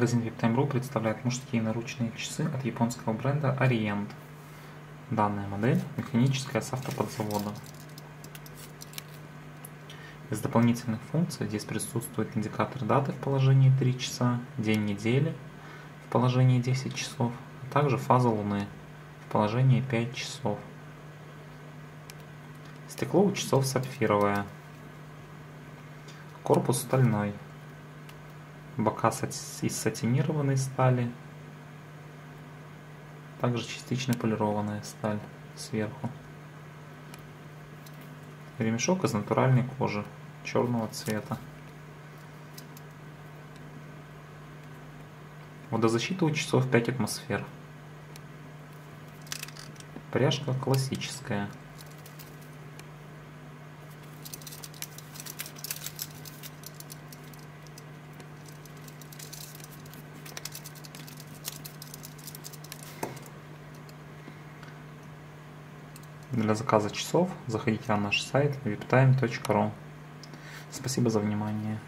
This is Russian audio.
Магазин VIPTime.ru представляет мужские наручные часы от японского бренда Orient. Данная модель механическая с автоподзавода. Из дополнительных функций здесь присутствует индикатор даты в положении 3 часа, день недели в положении 10 часов, а также фаза Луны в положении 5 часов. Стекло у часов сапфировое. Корпус стальной бока из сатинированной стали, также частично полированная сталь сверху. Ремешок из натуральной кожи черного цвета. Водозащита у часов 5 атмосфер. Пряжка классическая. Для заказа часов заходите на наш сайт viptime.ru. Спасибо за внимание.